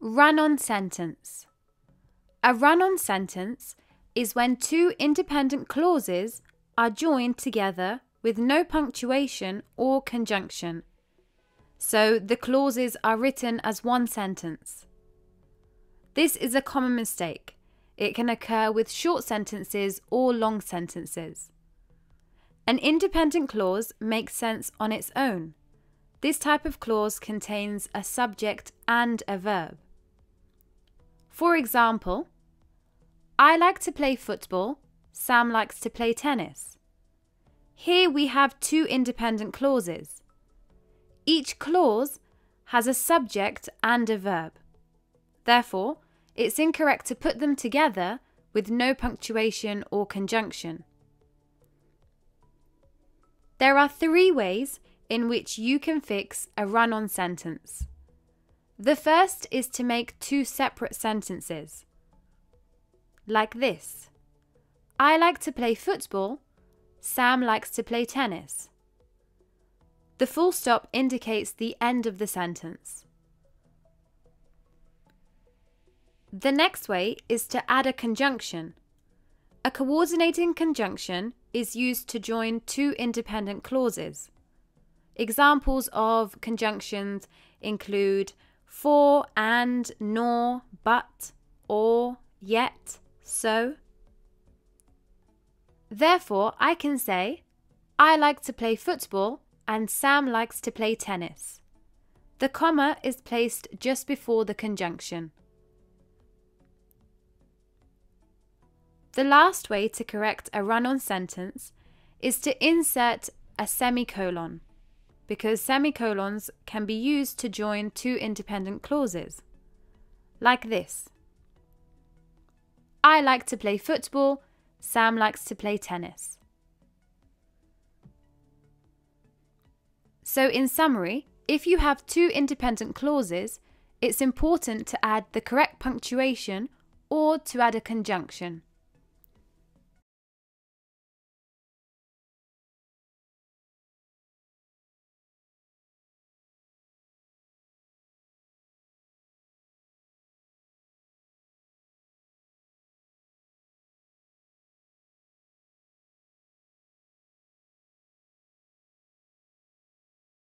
Run on sentence. A run on sentence is when two independent clauses are joined together with no punctuation or conjunction. So the clauses are written as one sentence. This is a common mistake. It can occur with short sentences or long sentences. An independent clause makes sense on its own. This type of clause contains a subject and a verb. For example, I like to play football, Sam likes to play tennis. Here we have two independent clauses. Each clause has a subject and a verb. Therefore, it's incorrect to put them together with no punctuation or conjunction. There are three ways in which you can fix a run on sentence. The first is to make two separate sentences. Like this I like to play football, Sam likes to play tennis. The full stop indicates the end of the sentence. The next way is to add a conjunction. A coordinating conjunction is used to join two independent clauses. Examples of conjunctions include for, and, nor, but, or, yet, so. Therefore, I can say, I like to play football and Sam likes to play tennis. The comma is placed just before the conjunction. The last way to correct a run on sentence is to insert a semicolon, because semicolons can be used to join two independent clauses. Like this I like to play football, Sam likes to play tennis. So, in summary, if you have two independent clauses, it's important to add the correct punctuation or to add a conjunction.